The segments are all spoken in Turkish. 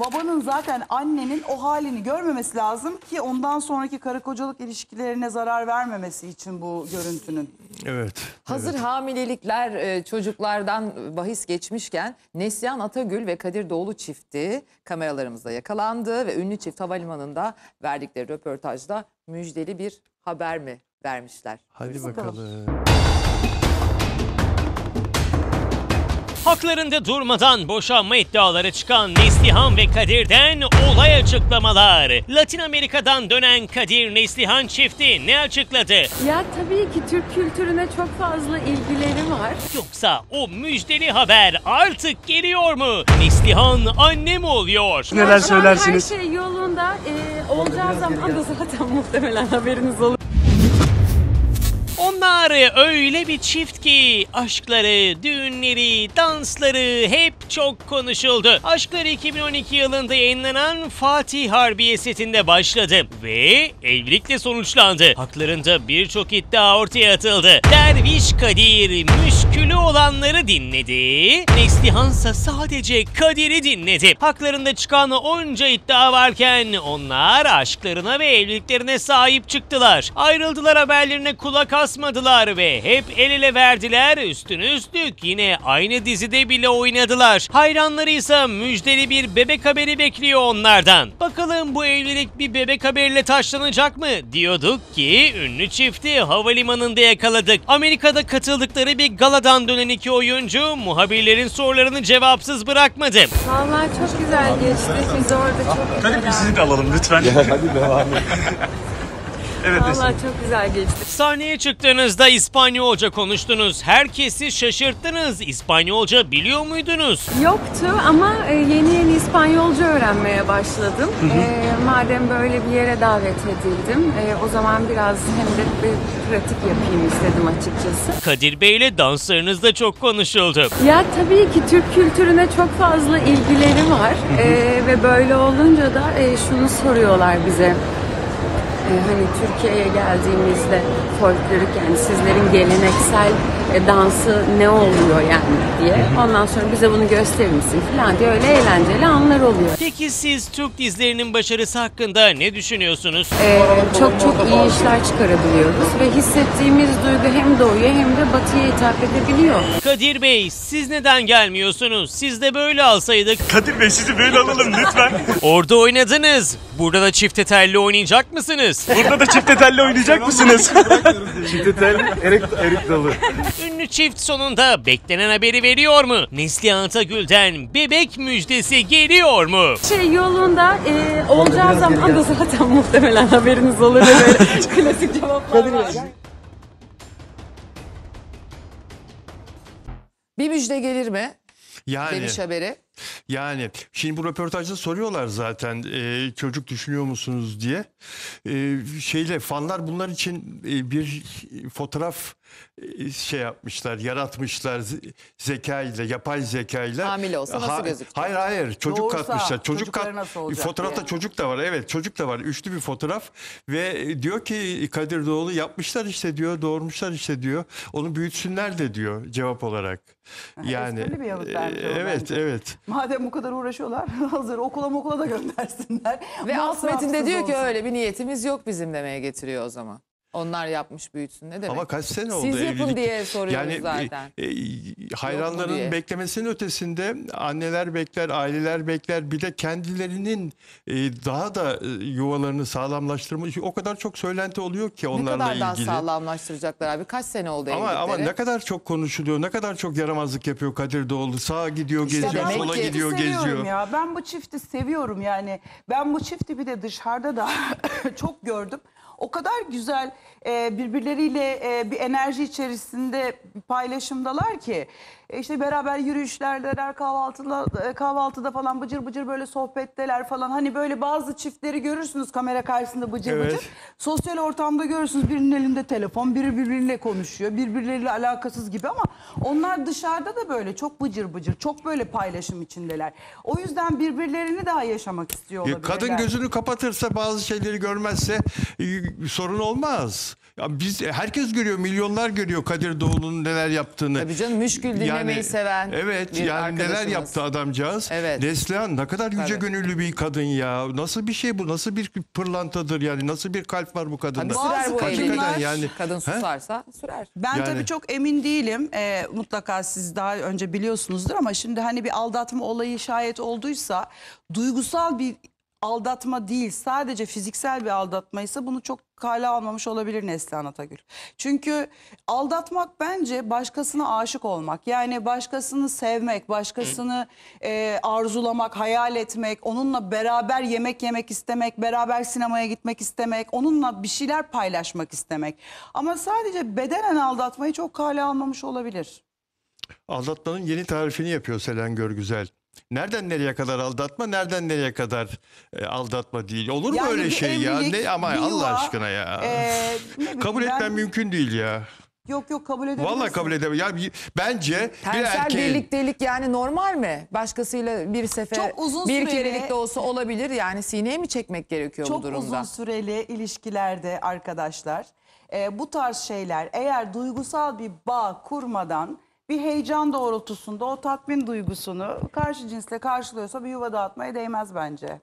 babanın zaten annenin o halini görmemesi lazım ki ondan sonraki karı kocalık ilişkilerine zarar vermemesi için bu görüntünün. Evet. Hazır hamilelikler e, çocuklardan bahis geçmişken Neslihan Atagül ve Kadir Doğulu çifti kameralarımızda yakalandı ve ünlü çift havalimanında verdikleri röportajda müjdeli bir haber mi vermişler? Hadi bakalım. Haklarında durmadan boşanma iddiaları çıkan Neslihan ve Kadir'den olay açıklamalar. Latin Amerika'dan dönen Kadir Neslihan çifti ne açıkladı? Ya tabii ki Türk kültürüne çok fazla ilgileri var. Yoksa o müjdeli haber artık geliyor mu? Neslihan anne mi oluyor? Neler Şu an söylersiniz? Her şey yolunda. Ee, olacağı zaman da zaten muhtemelen haberiniz olur. Onlar öyle bir çift ki aşkları, düğünleri, dansları hep çok konuşuldu. Aşkları 2012 yılında yayınlanan Fatih Harbiye setinde başladı ve evlilikle sonuçlandı. Haklarında birçok iddia ortaya atıldı. Derviş Kadir müşkülü olanları dinledi. Neslihansa sadece Kadir'i dinledi. Haklarında çıkan onca iddia varken onlar aşklarına ve evliliklerine sahip çıktılar. Ayrıldılar haberlerine kulak asmadılar ve hep el ele verdiler. Üstüne üstlük yine aynı dizide bile oynadılar. Hayranları ise müjdeli bir bebek haberi bekliyor onlardan. Bakalım bu evlilik bir bebek haberiyle taşlanacak mı? Diyorduk ki ünlü çifti havalimanında yakaladık. Amerika'da katıldıkları bir galadan dönen iki oyuncu muhabirlerin sorularını cevapsız bırakmadı. Vallahi çok güzel geçti. Biz orada çok Kadir Bey sizi de alalım lütfen. Hadi devam et. Evet. Vallahi çok güzel geçti. Sahneye çıktığınızda İspanyolca konuştunuz. Herkesi şaşırttınız. İspanyolca biliyor muydunuz? Yoktu ama e, yeni yeni İspanyolca öğrenmeye başladım. E, madem böyle bir yere davet edildim, e, o zaman biraz hem de bir pratik yapayım istedim açıkçası. Kadir Bey ile danslarınız da çok konuşuldu. Ya tabii ki Türk kültürüne çok fazla ilgileri var Ee, ve böyle olunca da e, şunu soruyorlar bize. Hani Türkiye'ye geldiğimizde folklorik yani sizlerin geleneksel e, dansı ne oluyor yani diye. Ondan sonra bize bunu gösterir misin falan diye öyle eğlenceli anlar oluyor. Peki siz Türk dizilerinin başarısı hakkında ne düşünüyorsunuz? Ee, çok çok iyi işler çıkarabiliyoruz ve hissettiğimiz duygu hem doğuya hem de batıya hitap edebiliyor. Kadir Bey siz neden gelmiyorsunuz? Siz de böyle alsaydık. Kadir Bey sizi böyle alalım lütfen. Orada oynadınız. Burada da çifte telli oynayacak mısınız? Burada da çifte telli oynayacak mısınız? Çifte tel erik, erik dalı. Ünlü çift sonunda beklenen haberi veriyor mu? Neslihan Atagül'den bebek müjdesi geliyor mu? şey yolunda e, olacağı zaman da zaten muhtemelen haberiniz olur böyle klasik cevaplar var. Bir müjde gelir mi? Yani Demiş haberi. Yani şimdi bu röportajda soruyorlar zaten e, çocuk düşünüyor musunuz diye. E, şeyle fanlar bunlar için e, bir fotoğraf e, şey yapmışlar, yaratmışlar ze- zeka ile, yapay zeka ile. Hamile olsa nasıl gözükecek? Hayır hayır, çocuk Doğursa katmışlar. Çocuk olacak Fotoğrafta diye. çocuk da var. Evet, çocuk da var. Üçlü bir fotoğraf ve diyor ki Kadir Doğulu yapmışlar işte diyor, doğurmuşlar işte diyor. Onu büyütsünler de diyor cevap olarak. Yani esprili bir yanıt e, evet, bence. evet. Madem bu kadar uğraşıyorlar hazır okula okula da göndersinler. Ve alt metinde diyor ki olsun. öyle bir niyetimiz yok bizim demeye getiriyor o zaman. Onlar yapmış büyütsün ne demek? Ama kaç sene oldu Siz yapın evlilik? diye soruyoruz yani, zaten. e, e, hayranların beklemesinin ötesinde anneler bekler, aileler bekler. Bir de kendilerinin e, daha da e, yuvalarını sağlamlaştırmış. O kadar çok söylenti oluyor ki ne onlarla kadar daha ilgili. sağlamlaştıracaklar abi? Kaç sene oldu Ama, evlilikleri? ama ne kadar çok konuşuluyor, ne kadar çok yaramazlık yapıyor Kadir Doğulu. Sağa gidiyor, geziyor, demek sola ki- gidiyor, seviyorum geziyor. Ya. Ben bu çifti seviyorum yani. Ben bu çifti bir de dışarıda da çok gördüm. O kadar güzel e, birbirleriyle e, bir enerji içerisinde paylaşımdalar ki. E, işte beraber yürüyüşlerdeler, kahvaltıda, e, kahvaltıda falan bıcır bıcır böyle sohbetteler falan. Hani böyle bazı çiftleri görürsünüz kamera karşısında bıcır Evet. bıcır. Sosyal ortamda görürsünüz birinin elinde telefon, biri birbiriyle konuşuyor. Birbirleriyle alakasız gibi ama onlar dışarıda da böyle çok bıcır bıcır, çok böyle paylaşım içindeler. O yüzden birbirlerini daha yaşamak istiyor Ya olabilirler. Kadın gözünü kapatırsa bazı şeyleri görmezse e, sorun olmaz. Ya biz herkes görüyor, milyonlar görüyor Kadir Doğulu'nun neler yaptığını. Tabii canım, müşkül dinlemeyi seven Evet, bir yani neler yaptı adamcağız. Evet. Neslihan ne kadar yüce Tabii. gönüllü bir kadın ya. Nasıl bir şey bu? Nasıl bir pırlantadır yani? Nasıl bir kalp var bu kadında? Tabii sürer bu Bazı evlilik. kadınlar- yani. Kadın He? susarsa sürer. Ben Yani- tabii çok emin değilim. Ee, mutlaka siz daha önce biliyorsunuzdur ama şimdi hani bir aldatma olayı şayet olduysa duygusal bir aldatma değil sadece fiziksel bir aldatmaysa bunu çok kale almamış olabilir Neslihan Atagül. Çünkü aldatmak bence başkasına aşık olmak. Yani başkasını sevmek, başkasını e, arzulamak, hayal etmek, onunla beraber yemek yemek istemek, beraber sinemaya gitmek istemek, onunla bir şeyler paylaşmak istemek. Ama sadece bedenen aldatmayı çok kale almamış olabilir. Aldatmanın yeni tarifini yapıyor Selen Görgüzel. Nereden nereye kadar aldatma, nereden nereye kadar e, aldatma değil. Olur mu Yani öyle bir şey ya? evlilik, Ne ama bir Allah yuva, aşkına ya. Ee, ne bileyim kabul ben- etmem mümkün değil ya. Yok yok kabul edebilirsin. Vallahi kabul edemem. Ya bir- bence bir Tensel erkeğin birliktelik yani normal mi? Başkasıyla bir sefer Çok uzun bir süreli- kerelik de olsa olabilir. Yani sineye mi çekmek gerekiyor bu Çok durumda? uzun süreli ilişkilerde arkadaşlar e, bu tarz şeyler eğer duygusal bir bağ kurmadan bir heyecan doğrultusunda o tatmin duygusunu karşı cinsle karşılıyorsa bir yuva dağıtmaya değmez bence.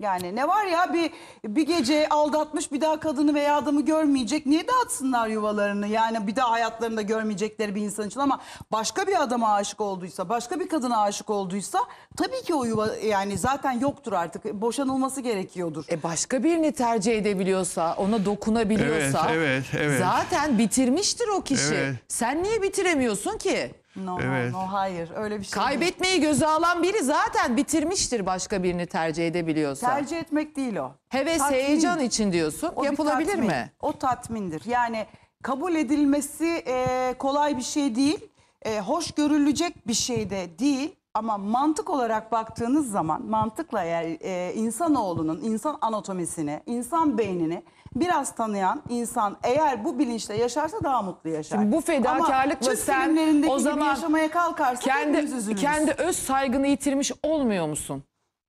Yani ne var ya bir bir gece aldatmış bir daha kadını veya adamı görmeyecek. Niye dağıtsınlar yuvalarını? Yani bir daha hayatlarında görmeyecekleri bir insan için ama başka bir adama aşık olduysa, başka bir kadına aşık olduysa tabii ki o yuva yani zaten yoktur artık. Boşanılması gerekiyordur. E başka birini tercih edebiliyorsa, ona dokunabiliyorsa Evet, evet, evet. zaten bitirmiştir o kişi. Evet. Sen niye bitiremiyorsun ki? No, Evet. no, hayır öyle bir şey değil. Kaybetmeyi göze alan biri zaten bitirmiştir başka birini tercih edebiliyorsa. Tercih etmek değil o. Heves, Tatmin. heyecan için diyorsun. O bir Yapılabilir tatmin. mi? O tatmindir. Yani kabul edilmesi e, kolay bir şey değil. E, hoş görülecek bir şey de değil. Ama mantık olarak baktığınız zaman mantıkla eğer e, insanoğlunun insan anatomisini, insan beynini biraz tanıyan insan eğer bu bilinçle yaşarsa daha mutlu yaşar. Şimdi bu fedakarlıkla sen o zaman yaşamaya kalkarsa Kendi kendi öz saygını yitirmiş olmuyor musun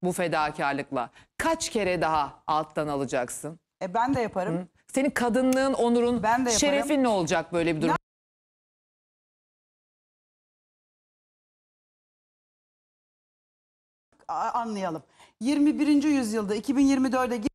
bu fedakarlıkla? Kaç kere daha alttan alacaksın? E, ben de yaparım. Senin kadınlığın, onurun, Ben de yaparım. şerefin ne olacak böyle bir durum? A- anlayalım. 21. yüzyılda 2024'e gi-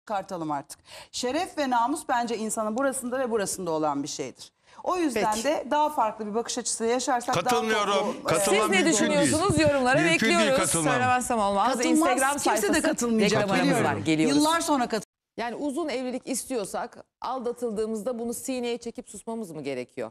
çıkartalım artık. Şeref ve namus bence insanın burasında ve burasında olan bir şeydir. O yüzden Peki. de daha farklı bir bakış açısıyla yaşarsak Katılmıyorum. daha mutlu, Katılmam Siz ne düşünüyorsunuz? değil. Yorumlara Mümkün değil, bekliyoruz. katılmam. Söylemezsem olmaz. Katılmaz, Instagram kimse sayfası. de katılmayacak. var. Geliyoruz. Yıllar sonra katıl. Yani uzun evlilik istiyorsak aldatıldığımızda bunu sineye çekip susmamız mı gerekiyor?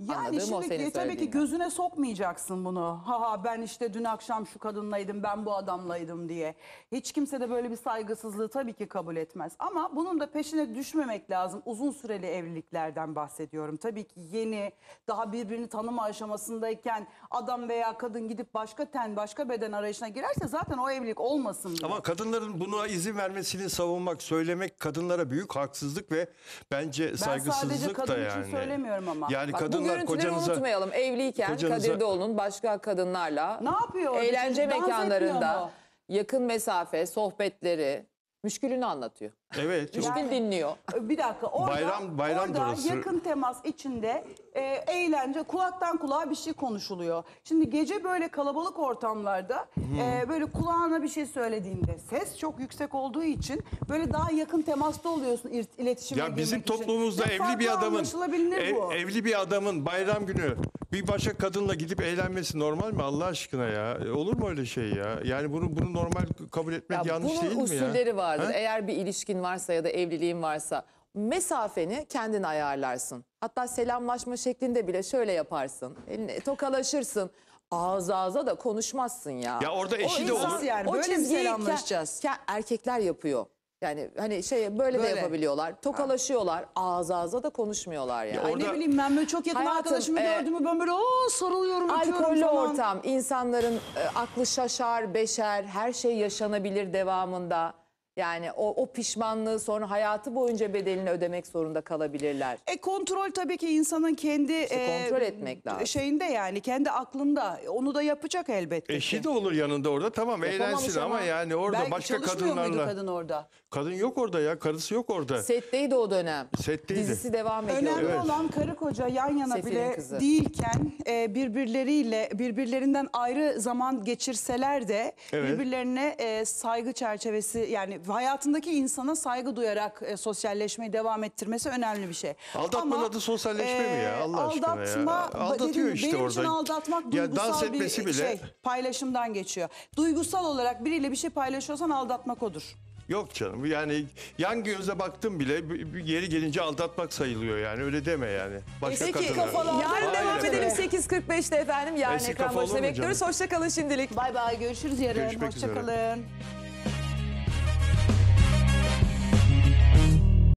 Yani Anladığım o şimdi senin ki tabii ki söylediğinden. gözüne sokmayacaksın bunu. Ha ha ben işte dün akşam şu kadınlaydım ben bu adamlaydım diye. Hiç kimse de böyle bir saygısızlığı tabii ki kabul etmez. Ama bunun da peşine düşmemek lazım. Uzun süreli evliliklerden bahsediyorum. Tabii ki yeni daha birbirini tanıma aşamasındayken adam veya kadın gidip başka ten başka beden arayışına girerse zaten o evlilik olmasın bile. Ama kadınların buna izin vermesini savunmak, söylemek kadınlara büyük haksızlık ve bence ben saygısızlık sadece da kadın yani. için söylemiyorum ama. Yani Bak bu kadınlar görüntüleri kocanıza unutmayalım. Evliyken kocanıza- Kadir Doğulu'nun başka kadınlarla Ne yapıyor eğlence mekanlarında yakın mesafe, sohbetleri, müşkülünü anlatıyor. Evet. Müşkül dinliyor. Bir dakika orada, Bayram- bayram orada orası. yakın temas içinde e, eğlence kulaktan kulağa bir şey konuşuluyor. Şimdi gece böyle kalabalık ortamlarda e, böyle kulağına bir şey söylediğinde ses çok yüksek olduğu için böyle daha yakın temasta oluyorsun iletişime Ya bizim için. toplumumuzda evli bir adamın ev- evli bir adamın bayram günü bir başka kadınla gidip eğlenmesi normal mi Allah aşkına ya? E, Olur mu öyle şey ya? Yani bunu bunu normal kabul etmek Ya yanlış bunun değil mi ya? usulleri vardır. Ha? Eğer bir ilişkin varsa ya da evliliğin varsa mesafeni kendin ayarlarsın. Hatta selamlaşma şeklinde bile şöyle yaparsın. Eline tokalaşırsın. Ağız ağza da konuşmazsın ya. Ya orada eşi de insan- olur. Yani böyle mi çizgiyi selamlaşacağız? ke- ke- erkekler yapıyor. Yani hani şey böyle, de Böyle. yapabiliyorlar. Tokalaşıyorlar. Ağız ağza da konuşmuyorlar yani. Ay orada- ne bileyim ben böyle çok yakın Hayatım, arkadaşımı e, gördüğümü ben böyle "Aa, sarılıyorum öpüyorum Alkollü falan. ortam, insanların e, aklı şaşar, beşer, her şey yaşanabilir devamında. Yani o, o pişmanlığı sonra hayatı boyunca bedelini ödemek zorunda kalabilirler. E kontrol tabii ki insanın kendi e, kontrol etmek lazım. şeyinde yani kendi aklında onu da yapacak elbette. ki. Eşi de olur yanında orada tamam Yapamamış eğlensin ama, ama yani orada Belki başka çalışmıyor muydu kadınlarla. kadın orada? Kadın yok orada ya karısı yok orada. Setteydi o dönem. Setteydi. Dizisi devam ediyor. Önemli Evet. olan karı koca yan yana Sefil'in bile kızı. değilken e, birbirleriyle birbirlerinden ayrı zaman geçirseler de Evet. birbirlerine e, saygı çerçevesi yani hayatındaki insana saygı duyarak e, sosyalleşmeyi devam ettirmesi önemli bir şey. Aldatmanın adı sosyalleşme mi ya? Allah aşkına ya. aldatma, Aldatıyor gibi işte benim için orada. aldatmak Ya duygusal dans bir etmesi bile- şey paylaşımdan geçiyor. Duygusal olarak biriyle bir şey paylaşıyorsan aldatmak odur. Yok canım yani yan gözle baktım bile bir- bir yeri gelince aldatmak sayılıyor yani öyle deme yani. Başka kadınlar. kafalar. Yarın Hayır devam edelim 8.45'te efendim. Yarın Eski ekran başına bekliyoruz. Hoşçakalın şimdilik. Bay bay görüşürüz yarın. Hoşçakalın.